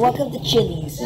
welcome to Chili's.